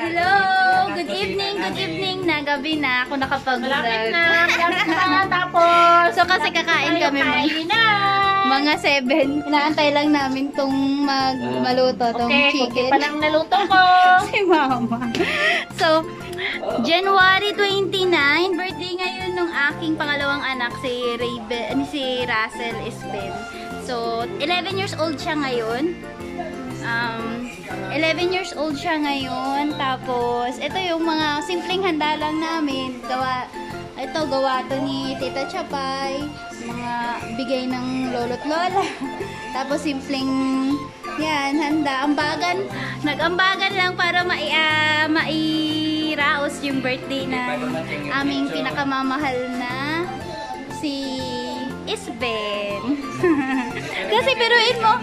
Hello! Good evening, good evening na. Gabi na ako nakapag-vlog. Malapit na. Malapit na. Tapos. So kasi kakain kami mga, Kain na. mga 7. Inaantay lang namin tong mag maluto, tong Okay, chicken. pa lang naluto ko. si mama. So, January 29, birthday ngayon ng aking pangalawang anak, si Raven, si Russell Espen. So, 11 years old siya ngayon. Um, 11 years old siya ngayon. Tapos, ito yung mga simpleng handa lang namin. Gawa, ito, gawa to ni Tita Chapay. Mga bigay ng lolo't lola. Tapos, simpleng, yan, handa. Ambagan. Nag-ambagan lang para mai, ah, mairaos yung birthday na aming pinakamamahal na si Isben. Kasi biruin mo,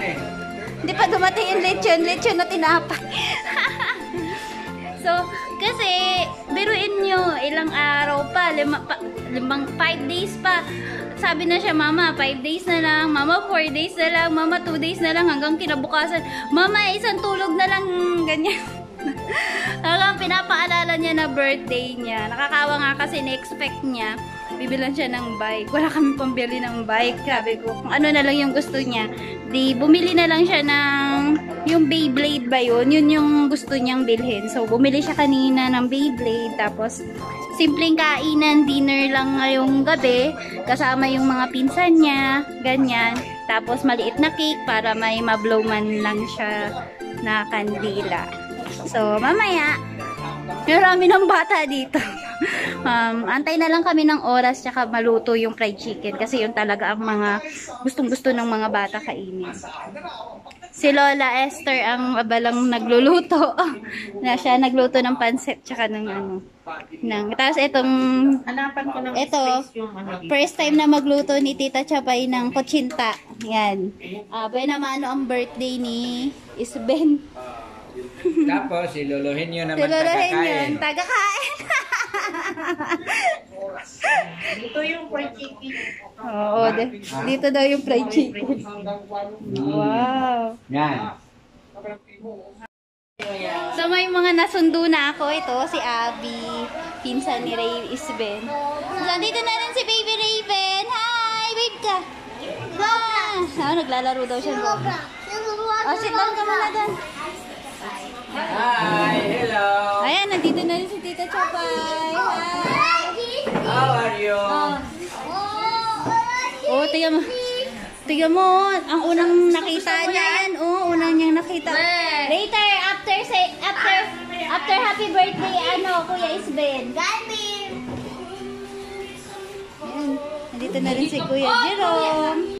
hindi pa dumating yung lechon, lechon na tinapay. so, kasi, biruin nyo, ilang araw pa, lima, pa, limang, five days pa. Sabi na siya, Mama, 5 days na lang. Mama, 4 days na lang. Mama, 2 days na lang hanggang kinabukasan. Mama, isang tulog na lang. Ganyan. Hanggang pinapaalala niya na birthday niya. Nakakawa nga kasi na-expect niya. Bibilan siya ng bike. Wala kami pambili ng bike. Sabi ko, kung ano na lang yung gusto niya. Di, bumili na lang siya ng yung Beyblade ba yun? Yun yung gusto niyang bilhin. So, bumili siya kanina ng Beyblade. Tapos, simpleng kainan, dinner lang ngayong gabi. Kasama yung mga pinsan niya. Ganyan. Tapos, maliit na cake para may mablow man lang siya na kandila. So, mamaya, marami ng bata dito. um, antay na lang kami ng oras tsaka maluto yung fried chicken kasi yun talaga ang mga gustong-gusto ng mga bata kainin. Si Lola Esther ang abalang nagluluto. na siya nagluto ng pansit tsaka ng ano. Ng, tapos itong Hanapan ko ng Ito, yung ano. First time na magluto ni Tita Chabay ng kutsinta. Yan. Ah, uh, naman ang birthday ni Isben. Tapos, iluluhin nyo naman Tilulahin tagakain. yun. Tagakain. Dito yung fried chicken. Oo, di- dito daw yung fried chicken. Wow. Yan. So may mga nasundo na ako. Ito, si Abby. Pinsan ni Ray Isben. So, dito na rin si Baby Raven. Hi! Wave ka! Ah, ah, naglalaro daw siya. Oh, sit down ka muna doon. Hi, hello. Ayan, nandito na rin si Tita Chopay. Hi! How are you? Oh, tiga mo. Tiga mo, ang unang nakita niya yan. Oh, unang niyang nakita. Later, after say, after, after happy birthday, ano, Kuya Isben. Ayan, nandito na rin si Kuya Jerome.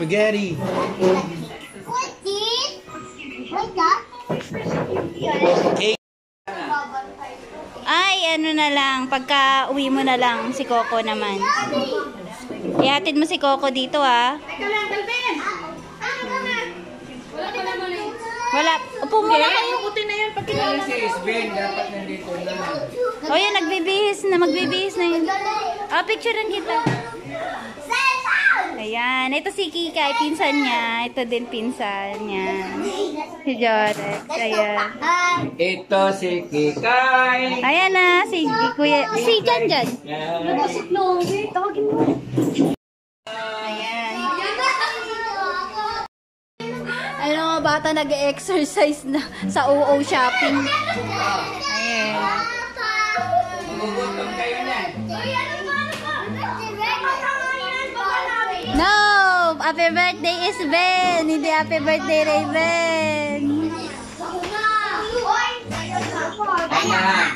Spaghetti. Ay, ano na lang, pagka uwi mo na lang, si Coco naman. Ihatid mo si Coco dito, ah. Wala, upo muna kayo. Buti na yan. Pati Ano si Sven, dapat nandito na. O yan, nagbibihis na, magbibihis na yun. Ah, picturean kita. Ayan, ito si Kikay, pinsan niya. Ito din pinsan niya. Si Jorex, ayan. Ito si Kikay. Ayan na, si Kuya, si Jan Jan. Yan. Ayan. Ano mga bata nag-exercise na sa OO shopping. Ayan. Magugutom kayo na. No! Happy birthday is Ben! Hindi happy birthday Raven! Ayan.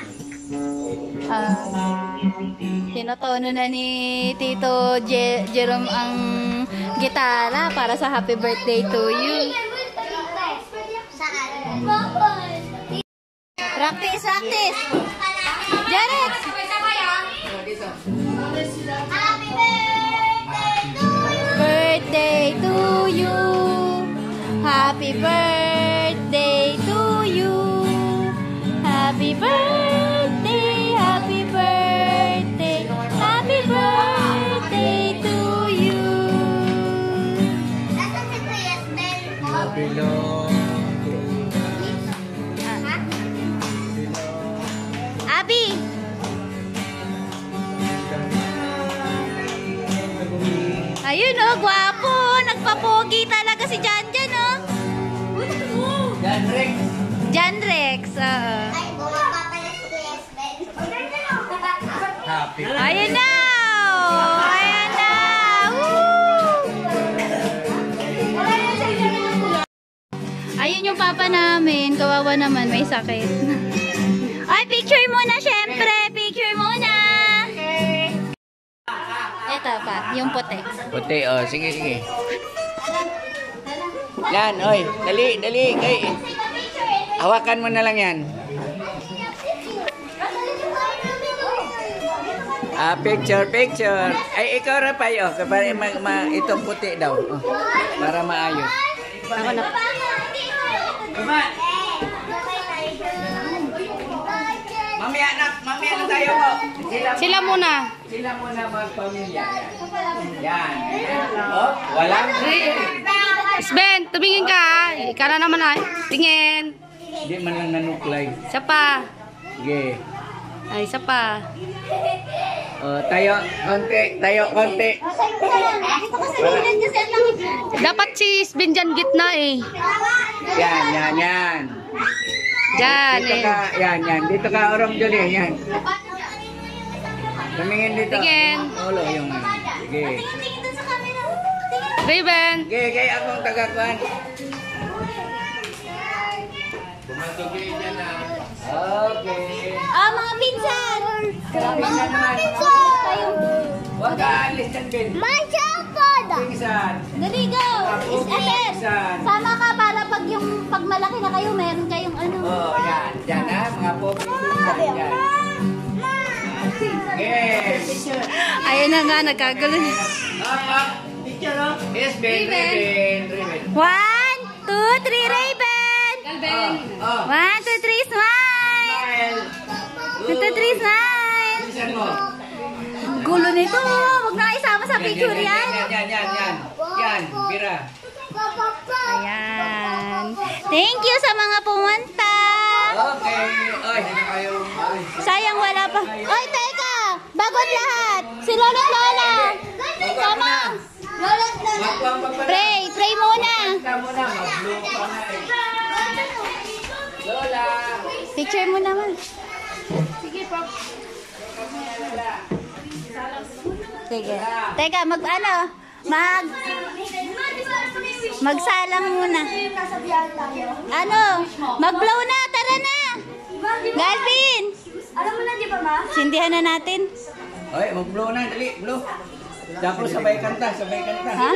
Ah, tinatono na ni Tito Je- Jerome ang gitara para sa happy birthday to you. Practice, practice! Jared! Happy birthday Jan Rex, oo. Happy. Ayun na! oh. Ayan na! Woo! Ayun yung papa namin. Kawawa naman, may sakit. Ay, picture muna, syempre! Picture muna! Ito pa, yung puti. Puti, oh. Sige, sige. Yan, oy. Dali, dali. Kay. Hawakan mo na lang yan. Ah, picture, picture. Ay, ikaw rapay, oh. Para ma, ma, itong puti daw. Oh. Para maayos. Ako na. Mamaya na, mamaya na tayo po. Sila, Sila muna. sila muna magpamilya. Yan. Yan. Oh, walang Sben, tumingin ka. Ikaw na naman ay. Tingin. Hindi man lang nanuklay. Isa pa. Sige. Ay, isa pa. Oh, tayo, konti, tayo, konti. Dapat si dyan gitna eh. Yan, yan, yan. Dyan Dito eh. ka, yan, yan. Dito ka, Orong Julie, yan. Tumingin dito. Tingin. Ulo yung, sige. Raven. Sige, kay akong tagakuan. Bumatuloy niya na. Okay. Ah, mga pinsan! Mga pinsan! Huwag ka alis dyan, Ben. Cellphone! Pinsan. Dali, go! Is Eder, Pinsan. sama ka para pag yung pag malaki na kayo, meron kayong ano. Oh, yan. Yan ha, mga popi. Pinsan, yan. Yes. Ayun na nga, nagkagulo na. Up, up. Picture, oh. Yes, Ben. Raven. One, two, three, Raven! Oh, oh. One, two, three, smile! Smile. One, two, three, smile! Mo. Ang gulo nito! Huwag na isama sa picture Yan, yan! yan, yan, yan, yan. Bira. Ayan. Thank you sa mga pumunta! Okay. Oy. Sayang wala pa. Oy, teka! Bagot lahat! Si Lolo't Lola! Magpang. Pray! Pray muna! Ka muna, Lola. Picture mo naman. Sige. Teka, mag ano? Mag... Magsalang muna. Ano? Mag-blow na! Tara na! Galvin! Alam mo na, di ba ma? Sindihan na natin. Oy, mag-blow na, dali, blow. Tapos sabay kanta, sabay kanta. Ha?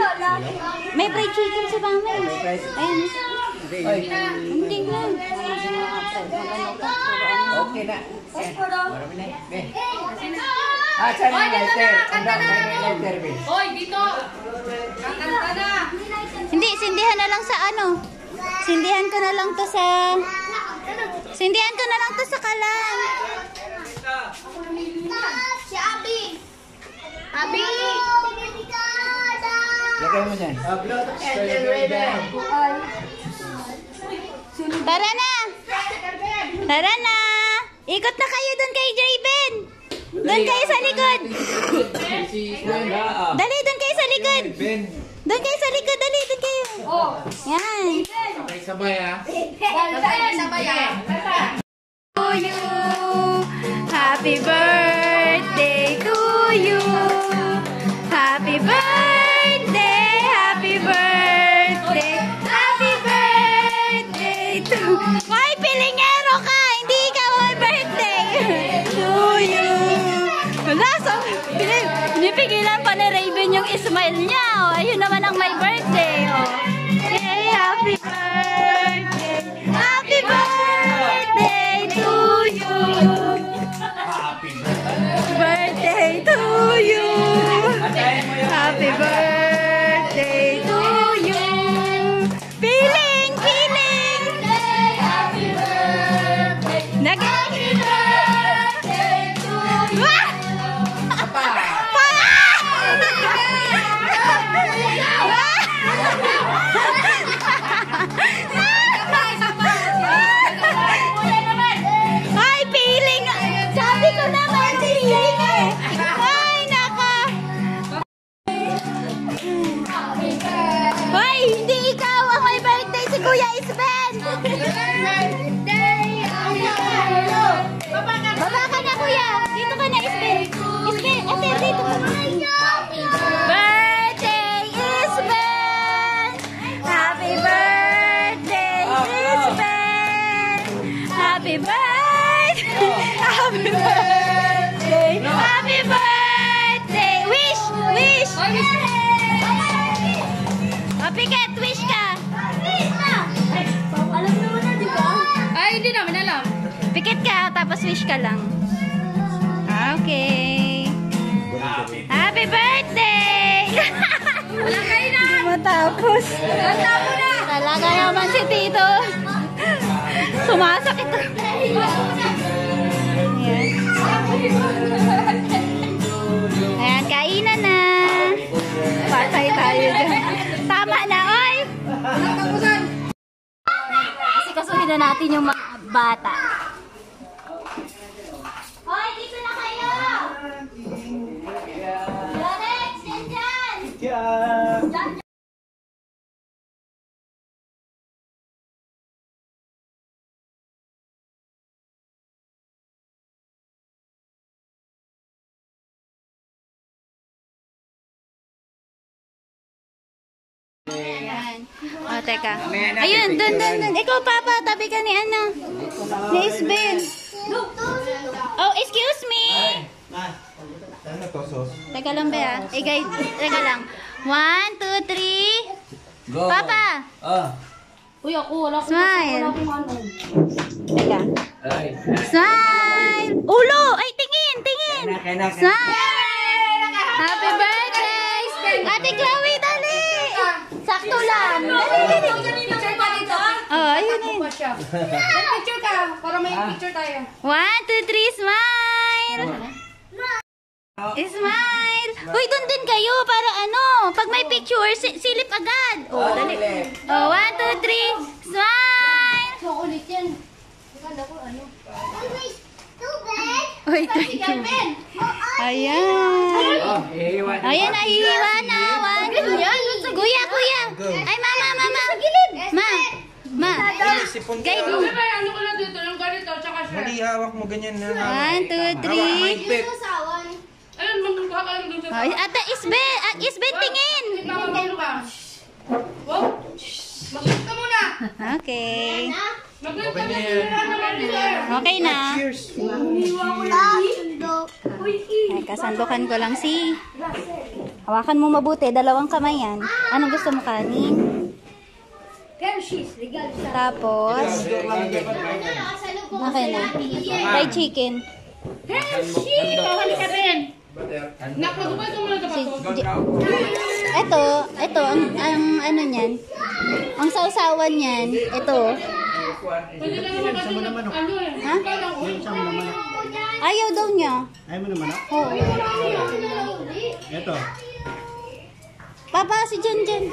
May fried chicken sa bahay. fried- Ayun. Oy, Hindi lang. okay na. Eh, marami na. Be. Ah, saan yung lighter? Ang dami may lighter, be. Hindi, sindihan na lang sa ano. Sindihan ko na lang to sa... Sindihan ko na lang to sa kalan. Si Abi. Abi. Lagay mo dyan. Tara na. Tara na. Ikot na kayo doon kay Draven. Doon kayo sa likod. Ah, Dali, doon kayo sa likod. Doon kayo sa likod. Dali, doon kayo. Yan. Sabay ah. to you. Happy birthday smile niya. Ayun naman ang may birthday. Never. Talaga naman si Tito. Sumasakit. Ayan. Ayan, kainan na. Patay tayo dyan. Tama na, oy! Kasi kasuhin na natin yung mga bata. Dito na kayo! Lorex, yan dyan! Ayan. Teka. Ayun, dun, dun, dun. Ikaw, Papa, tabi ka ni ano? Ni Isben. Oh, excuse me! Teka lang, Bea. Eh, guys, teka lang. One, two, three. Go. Papa! Oh. Uy, ako, wala ko. Smile. Teka. Ay. Smile! Ulo! Ay, tingin! Tingin! Smile! Happy birthday! Ate Chloe! Sakto lang. Dali, dali. Picture ka dito. Oh, ayun na yun. Picture ka, para may picture tayo. One, two, three, smile! Smile! Uy, doon din kayo para ano, pag may picture, si- silip agad. Oh, dali. Oh, one, two, three, smile! Chocolate yan. Uy, thank you. Ayan. Oh. Ayan, nahihiwa na. One, two, Kuya, kuya. Ay, mama, mama. Ma. Ma. Guide mo. Ay, ano ko lang dito, yung ganito, tsaka siya. Mali, hawak mo ganyan na. One, two, three. Ayun, magkuha ka lang dun sa ate, Isbe. Ah, Isbe, tingin. Nakakalo ka. Wow. Mag-lift ka muna. Okay. Ka muna. Okay na. Cheers! Ay, kasandukan ko lang si... Hawakan mo mabuti. Dalawang kamay yan. Anong gusto mo kanin? Tapos... Okay na. Fried chicken. Nak, magubay ka muna sa Si, bato. J- ito, ito, ang, ang ano niyan. Ang sausawan niyan, ito. Ha? Ayaw daw niya. Ayaw mo naman. Oo. Ito. Papa, si Jen Jen.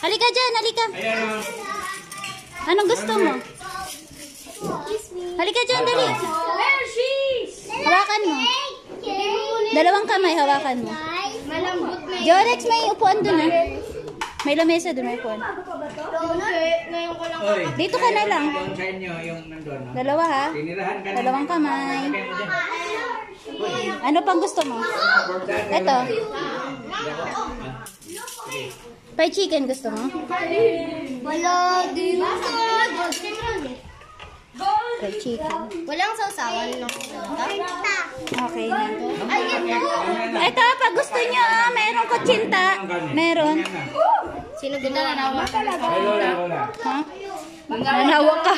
Halika dyan, halika. Ayan o. Anong gusto mo? Halika dyan, dali. Hawakan mo. Dalawang kamay, hawakan mo. Malambot na Jorex, may upuan doon ah. May lamesa doon, may upuan. Ngayon ko lang. Oy. Dito ka na lang. Doon sa inyo, yung nandun. no? Dalawa ha. Tinirahan ka na. Dalawang kamay. Mo. Ano pang gusto mo? Ito. Fried chicken gusto mo? Wala din. Fried chicken. Walang sausawan no? Okay na. Ito, pag gusto nyo, ah, meron kutsinta. Meron. Sino gumawa? Ay, lola, lola. Ha? Nanawa ka.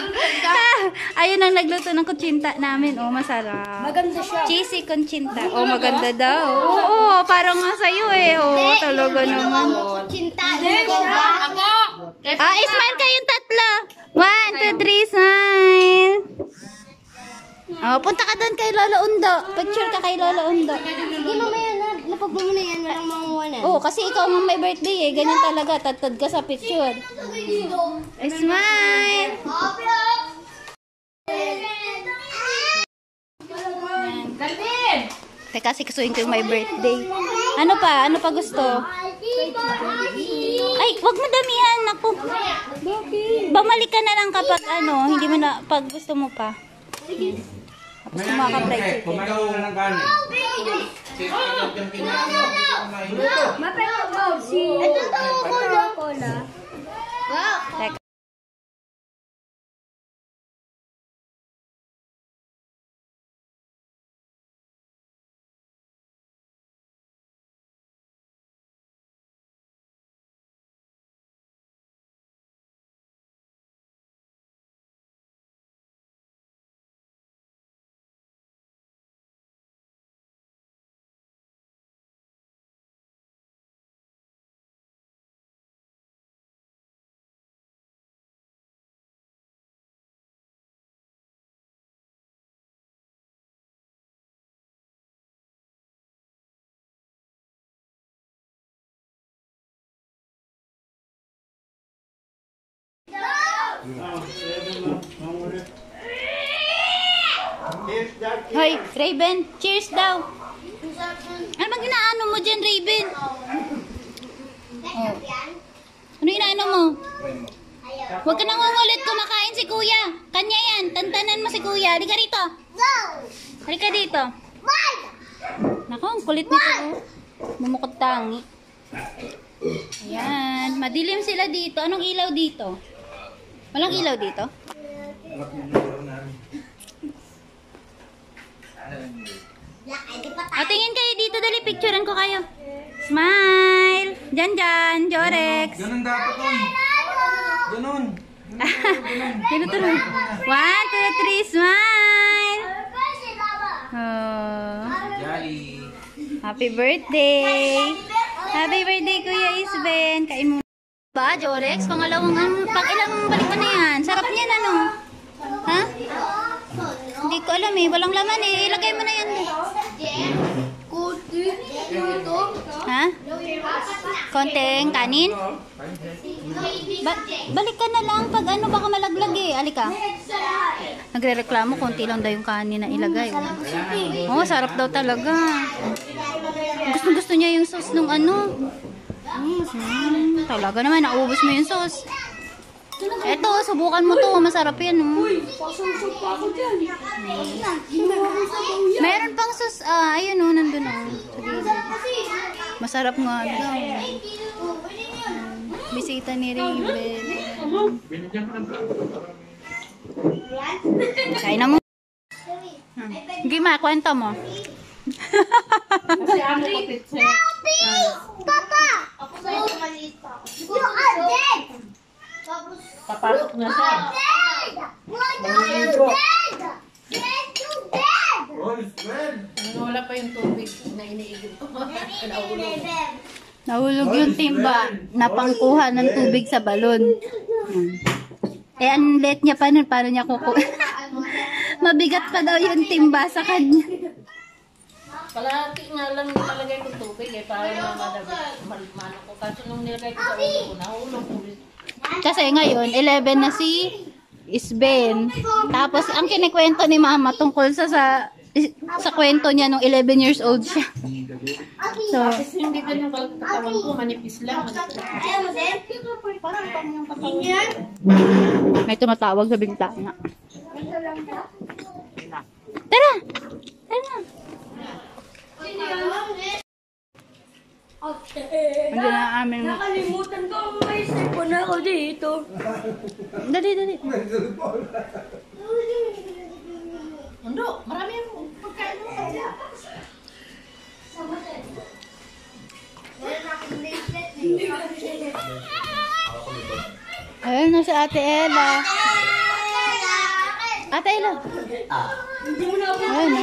Ayun ang nagluto ng kutsinta namin. Oh, masarap. Maganda siya. Cheesy kutsinta. Oh, maganda daw. Oo, parang nga sa'yo eh. Oh, talaga naman. Cinta. Ako! Ah, smile kayong tatlo. One, two, three, smile. Oh, punta ka doon kay Lolo Undo. Picture ka kay Lolo Undo. Sige mamaya na. Lapag mo na yan. Walang manguwanan. Oh, kasi ikaw ang may birthday eh. Ganyan talaga. Tatad ka sa picture. Smile. Teka, kasi kasuhin ko yung my birthday. Ano pa? Ano pa gusto? Ay, wag mo damihan. Naku. Bumalik ka na lang kapag ano, hindi mo na, pag gusto mo pa. Tapos kumaka-fried chicken. Kumain ka na ng kanin. Ito to, cola. Wow. Hoy, Raven, cheers daw. Ano bang inaano mo dyan, Raven? Oh. Ano inaano mo? Huwag ka nang umulit kumakain si kuya. Kanya yan. Tantanan mo si kuya. Halika rito. Halika dito. Nako, ang kulit nito. oh. Mumukod tangi. Ayan. Madilim sila dito. Anong ilaw dito? Walang ilaw dito? O, tingin kayo dito. Dali, picturean ko kayo. Smile! Diyan, diyan. Jorex. Ganun dapat on. Ganun. Tinuturo. One, two, three, smile! Oh. Happy birthday! Happy birthday, Kuya Isben! Kain mo. Ba, Jorex? Pangalawang, ang- pang ilang balik mo na yan? Sarap niyan, ano? Ha? Hindi ko alam eh. Walang laman eh. Ilagay mo na yan. Ha? Konting kanin? Ba- balik ka na lang pag ano baka malaglag eh. Alika. Nagre-reklamo konti lang daw yung kanin na ilagay. Oh, oh sarap daw talaga. Gusto gusto niya yung sauce nung ano. Mm, talaga naman, naubos mo yung sauce. Eto, subukan mo to. Masarap yan. Oh. Meron pang sauce. Ah, ayun oh, nandun oh. Masarap nga daw. Bisita ni Raven. Kain na mo. Hmm. Hindi, ma, kwento mo. Papa! You are dead! Papasok na siya. Dead! Why are you dead? Dead to dead! Oh, it's well. Ano, wala pa yung tubig na iniigib ko. Nahulog yung timba na pangkuha ng tubig sa balon. Hmm. Eh, ang let niya pa nun, paano niya kuku... Mabigat pa daw yung timba sa kanya. Palagi nga lang nilalagay ko tubig eh. Para na madabit. Malmano ko. Kaso nung nilagay ko sa ulo ko, nahulog ulit. Kasi ngayon, 11 na si Isben. Tapos, ang kinikwento ni Mama tungkol sa sa, sa kwento niya nung 11 years old siya. So, hindi ganyan talaga katawan ko. Manipis lang. Parang pang yung katawan. may tumatawag sa bintana. Tara! Tara! Hindi na amin. Nakalimutan ko ang may cellphone ako dito. Dali, dali. Undo, marami yung pagkain mo. Ayun na si Ate Ella. Ate Ella. Ayun na.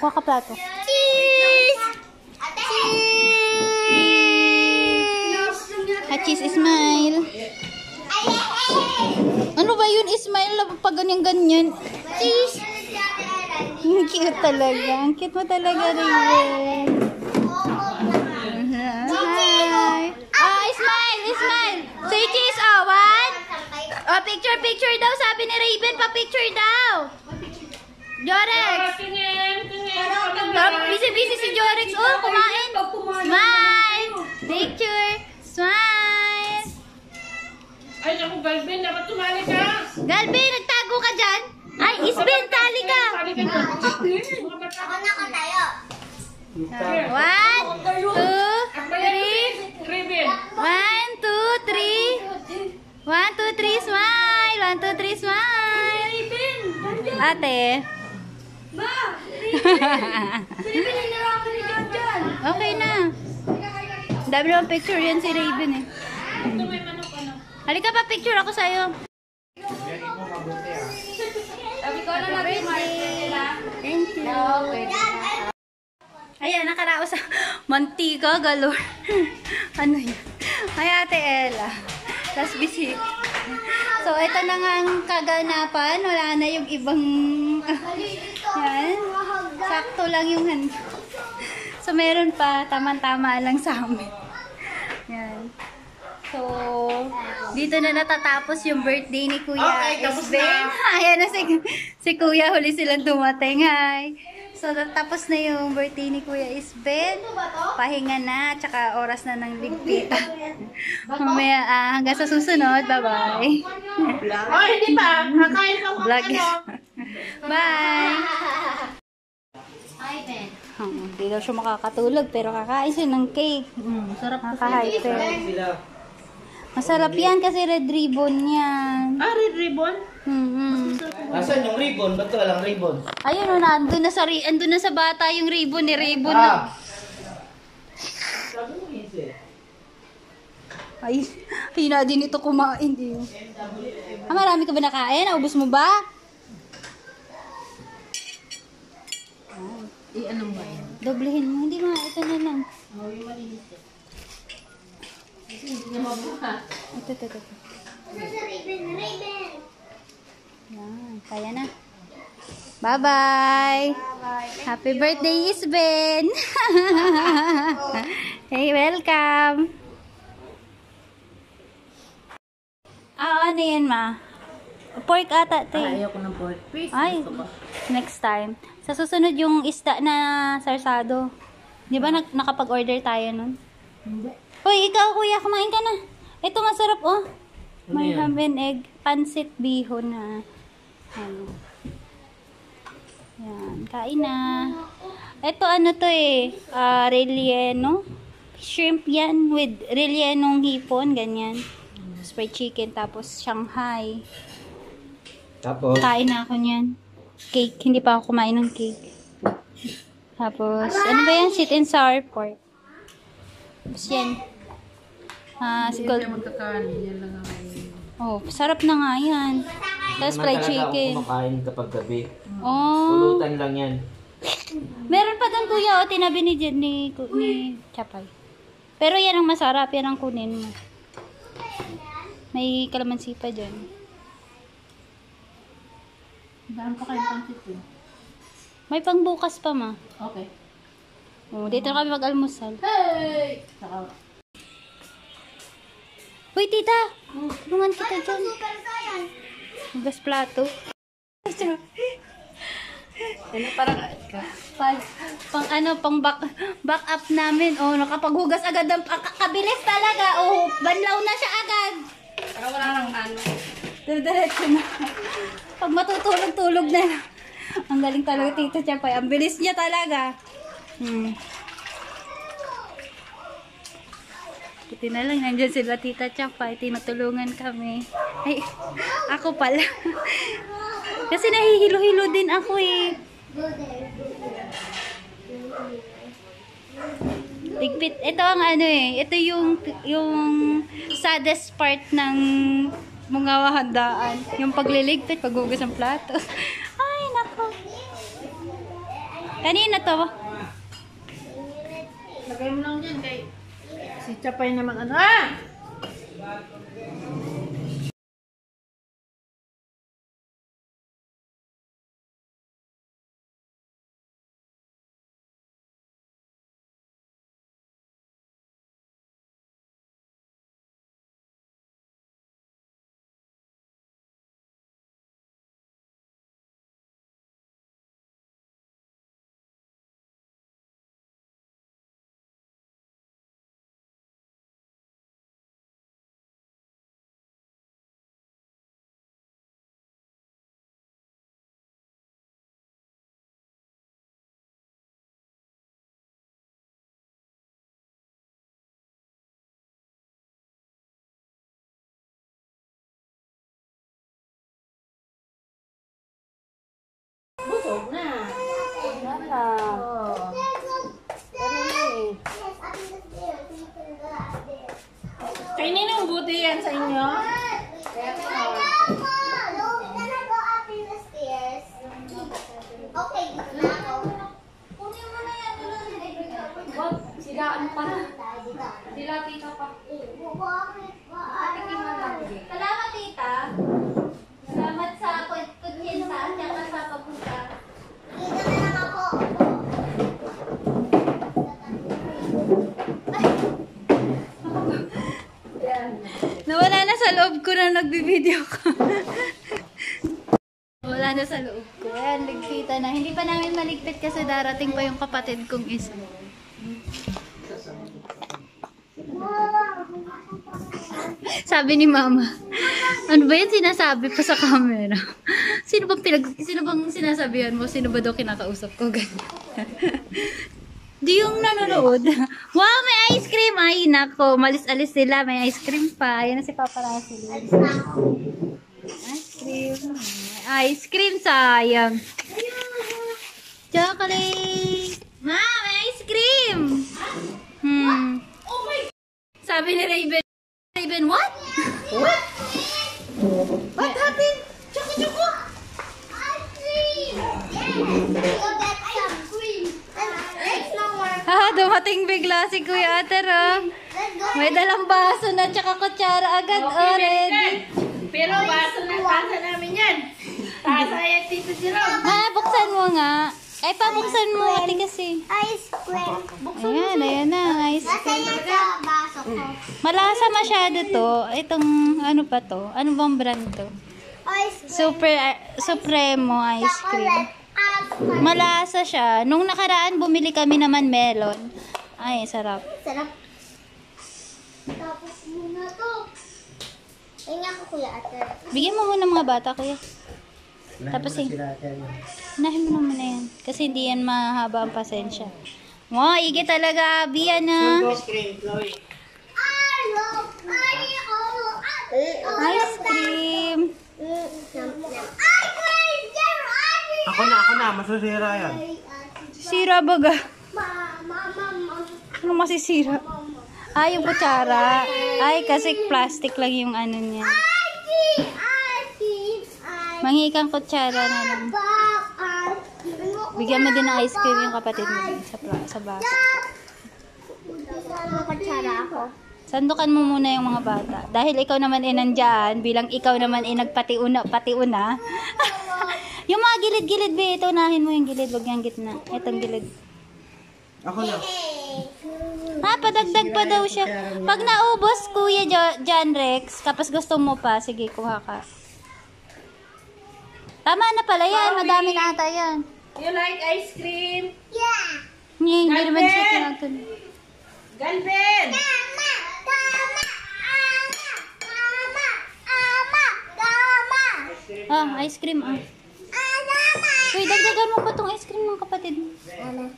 Kuha ka plato. Cheese! Cheese smile. Ano ba yun? Smile pag ganyan-ganyan. Cheese! Ang cute talaga. Ang cute mo talaga, Raven. Hi! Ah, smile! Smile! Say cheese, oh. One. Oh, picture, picture daw. Sabi ni Raven, pa-picture daw. Jorex! Busy-busy si Jorex. Oh, kumain. Smile! Picture! Galvin, dapat tumali ka. Galbi, nagtago ka dyan? Ay, Isbel, tali ka! Ka na. Ako nakatayo. One, two, three. One, two, three. One, two, three, smile. One, two, three, smile. Ate. okay na. Dami naman picture yan si Raven eh. Ito may manok, ano. Halika pa, picture ako sa'yo. Thank you. Ayan, nakaraos sa mantika, galor. ano yan? Ay, Ate Ella. Tapos busy. So, ito na nga ang kaganapan. Wala na yung ibang... yan. Sakto lang yung hand. So, meron pa. Tama-tama lang sa amin. Yan. So, dito na natatapos yung birthday ni Kuya Okay, tapos Esben. na. Ayan na si, si Kuya, huli silang dumating. Hi. So, tapos na yung birthday ni Kuya Isben. Pahinga na, tsaka oras na ng ligpitan. Mamaya, ah, hanggang sa susunod. Bye-bye. Oh, hindi pa. Kakain ka mo. Vlog. Bye! Hmm, Hindi daw siya makakatulog, pero kakain siya ng cake. Mm, sarap Nakaka-hyper. Masarap yan kasi red ribbon yan. Ah, red ribbon? Mm-hmm. Asan yung ribbon? Ba't walang ribbon? Ayun o, nandun na sa, andun na sa bata yung ribbon ni ribbon Ah! na. Ay, hina din ito kumain din. Ah, marami ka ba nakain? Naubos mo ba? Eh, anong ba yan? Doblehin mo. Hindi ma, ito na lang. Oh, yung malinis eh. Hindi na mabuhat. Ito, ito, ito. Ribbon? Ribbon. Yan, kaya na. Bye-bye! Happy birthday, Isben! hey, welcome! Ah, ano yan, ma? Pork ata, te. Ah, ayoko ng pork. Please, Ay, next time. Sa susunod yung isda na sarsado. Di ba nak- nakapag-order tayo nun? Hindi. Hoy, ikaw kuya, kumain ka na. Ito masarap oh. Ano May yan? ham and egg, pancit bihon na. Ano. Yan, kain na. Ito ano to eh, ah, relleno. Shrimp yan with rellenong hipon, ganyan. Tapos fried chicken, tapos Shanghai. Tapos? Kain na ako niyan. Cake. Hindi pa ako kumain ng cake. Tapos, ano ba yan? Sweet and sour pork. Tapos yan. Ah, Hindi tayo magkakanin. Yan lang ang Oh, sarap na nga yan. Tapos fried chicken. kumakain kapag gabi. Oh. Pulutan lang yan. Meron pa doon kuya, oh, tinabi ni, Jen- ni, ni Chapay. Pero yan ang masarap, yan ang kunin mo. May kalamansi pa dyan. Daan pa kayong pansit eh. May pangbukas pa ma. Okay. Oh, dito na kami mag-almusal. Hey! Saka, Uy, tita! Tulungan kita dyan. Hugas plato. ano parang, pang, pang ano, pang back, back up namin. Oh, nakapaghugas agad ng, ah, ka- kabilis talaga. Oh, banlaw na siya agad. parang wala nang ano. Diretso na. Pag matutulog-tulog na. Ang galing talaga tito Chapay. Ang bilis niya talaga. Hmm. Buti na lang, nandyan sila tita Chapay. Tinutulungan kami. Ay, ako pala. Kasi nahihilo-hilo din ako eh. Ligpit. Ito ang ano eh. Ito yung yung saddest part ng mga handaan. Yung pagliligpit, paghugas ng plato. Ay, nako. Kanina to. Lagay mo lang dyan kay si Chapay naman na. Oo. Oh. Ganun yan eh. Kaya ninong buti yan sa inyo? Kaya Okay, dito na ako. Kunin mo na yan. Huwag, siraan pa. Dilati ka pa. Bubuha Nawala na sa loob ko na nagbibideo ka. Wala na sa loob ko. Ayan, ligpita na. Hindi pa namin maligpit kasi darating pa yung kapatid kong isa. Sabi ni mama, ano ba yan sinasabi pa sa camera? Sino bang pinag, sino bang sinasabihan mo? Sino ba daw kinakausap ko? Ganyan. Di yung nanonood. Wow, may ice cream! Ay, nako. Malis-alis sila. May ice cream pa. Ayan na si Papa Russell. Ice cream. Ice cream, sayang. Chocolate! Ma, may ice cream! Hmm. Sabi ni Raven, Raven, what? What? What happened? Choco, choco! Ice cream! Yes! You get some cream. Let's no more. Ha, dumating bigla si Kuya Ater, oh. May dalang baso na tsaka kutsara agad, oh, ready. Pero baso na tasa namin yan. Tasa yan, Tito Jerome. Ah, buksan mo nga. Ay, pabuksan mo, ate kasi. Ice cream. Ayan, ayan na, ice Nasa cream. yan sa baso ko. Malasa masyado to. Itong, ano pa to? Ano bang brand to? Ice cream. Super, ah, Supremo ice cream. Chocolate. Ice cream. Malasa siya. Nung nakaraan, bumili kami naman melon. Ay, sarap. Sarap. Tapos muna to. Tingnan ako kuya ate. Bigyan mo muna mga bata, kuya. Tapos eh. Unahin mo naman na yan. Kasi hindi yan mahaba ang pasensya. Wow, igi talaga, Abi, yan ah. I love I oh Ice cream. Ice cream! Ako na, ako na. Masusira yan. Sira baga. Mama, mama. Ano masisira? Ah, yung kutsara. Ay, kasi plastic lang yung ano niya. Mangi kang kutsara na lang. Bigyan mo din ng ice cream yung kapatid mo din sa, sa bata. Kutsara ako? Sandukan mo muna yung mga bata. Dahil ikaw naman ay nandyan, bilang ikaw naman ay nagpatiuna, patiuna. yung mga gilid-gilid, be, ito, unahin mo yung gilid, wag yung gitna. Itong gilid. Ako na. Ah, padagdag pa daw siya. Pag naubos, Kuya jo- John Rex, kapag gusto mo pa, sige, kuha ka. Tama na pala yan, madami na ata yan. You like ice cream? Yeah! Hindi, hindi naman siya tinatun. Galvin! Tama! Tama! Ama! Ama! Ama! Tama! Ah, ice cream, ah. Uy, dagdagan mo pa tong ice cream ng kapatid mo. Ano?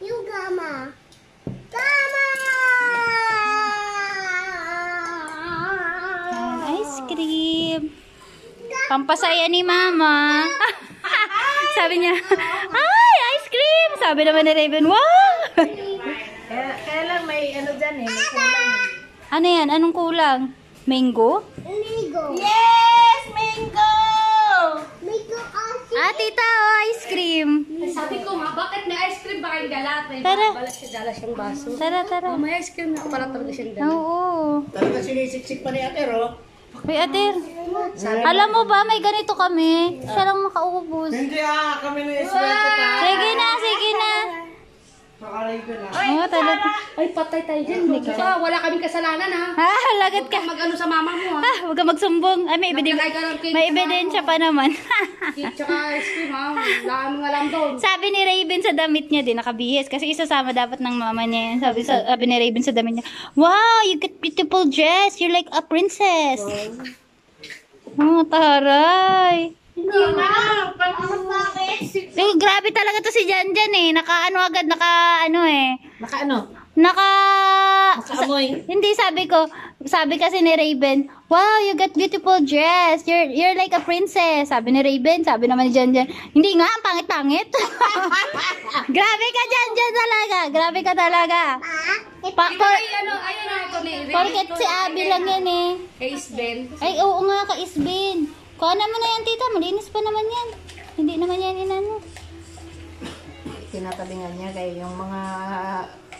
Yung gama. Gama! Ah, ice cream. Pampasaya ni Mama. Sabi niya, ay, ice cream! Sabi naman ni Raven, wow! Kaya, kaya lang may ano dyan eh. May kulang. ano yan? Anong kulang? Mango? Ligo. Yes! Ah, tita, oh, ice cream. Sabi ko nga, bakit may ice cream ba kayong dalat? May Tara. balat siya dala siyang baso. Tara, tara. Oh, may ice cream na pala talaga siyang dala. Oo. Talaga sinisiksik pa ni Ate, oh. Uy, Ater. Alam mo ba, may ganito kami. Siya lang makaubos. Hindi ah, kami na iswerte pa. Sige na, sige na. Pakaray ko na. Oo, talaga. Ay, patay tayo dyan. Baka wala kaming kasalanan ha. Ah, lagat ka. Mag-ano sa mama mo ha. Ah, huwag ka magsumbong. Ay, may, ebiden- Nagkalay ka ng cake may sa ebidensya pa naman. Cake tsaka ice cream ha. Wala kaming alam doon. Sabi ni Raven sa damit niya din, nakabihis. Kasi isasama dapat ng mama niya yan. Sabi, sa, sabi ni Raven sa damit niya, Wow, you got beautiful dress. You're like a princess. Oh, taray. Hindi na! Pag bakit? Eh, grabe talaga to si Jan Jan eh. Naka ano agad, naka ano eh. Naka ano? Naka... Nakaamoy. Hindi, sabi ko, sabi kasi ni Raven, wow, you got beautiful dress. You're, you're like a princess. Sabi ni Raven, sabi naman ni Jan Jan, hindi nga, ang pangit-pangit. Grabe ka, Jan Jan talaga. Grabe ka talaga. Ah, Pa, por, Ay, ano, ayun na ito ni porket si Abby lang yan eh. Kay Sven. Ay, oo nga, ka-isbin. Kuha naman na yan, tita. Malinis pa naman yan. Hindi naman yan inano. Tinatalingan niya kay yung mga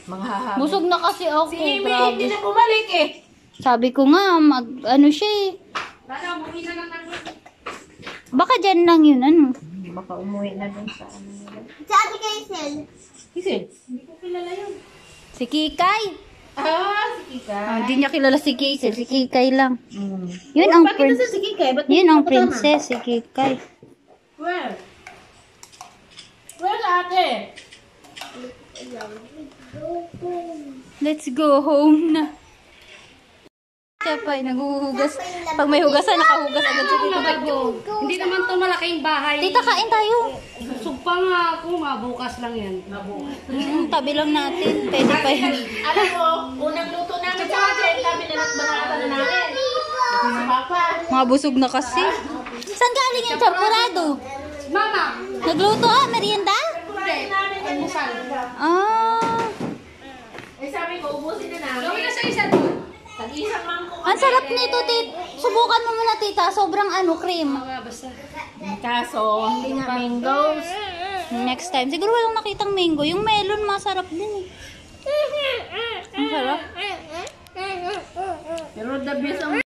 mga hahamon. Busog na kasi ako. Si Amy, grabe. hindi na bumalik eh. Sabi ko nga, mag, ano siya eh. Baka umuwi na lang ng... Baka dyan lang yun, ano. Baka umuwi na dun sa ano nila. Sabi kay Sel. Kasi, Si Kikay. ah, si Kika. Ah, Hindi niya kilala si Kikay. Si Kikay lang. Mm. Yun ang Bakit prin- nasa si Kika? Ba't Yun ang hindi princess, si Kikay. Where? Where ate? Let's go home na. Siya pa, naghuhugas. Pag may hugasan, nakahugas agad si Tito Bago. Hindi naman to malaking bahay. Tita, kain tayo. Sugpa nga ako, mabukas lang yan. Mabukas. Mm, tabi lang natin. Pwede pa yun. Alam mo, unang luto namin sa atin, kami na nagbanatan na namin. Mga busog na kasi. Saan galing yung champurado? Mama! Nagluto ah, merienda? Hindi. Almusal. Ah, Eh sabi ko, ubusin na namin. Gawin na sa isa doon. Tag-isang mangkok. ang sarap nito, tit. Subukan mo muna, tita. Sobrang ano, cream. Mga basta. Kaso, hindi nga mangoes. Next time. Siguro walang nakitang mango. Yung melon, masarap din eh. Ang sarap. Pero the best ang